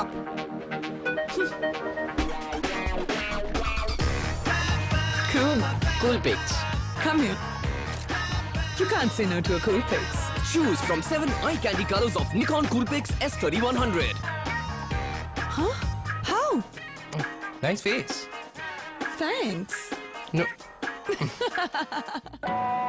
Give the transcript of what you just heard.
up. cool. Cool pics. Come here. You can't say no to a cool face. Choose from 7 eye candy colors of Nikon Coolpix S3100. Huh? How? Oh, nice face. Thanks. No.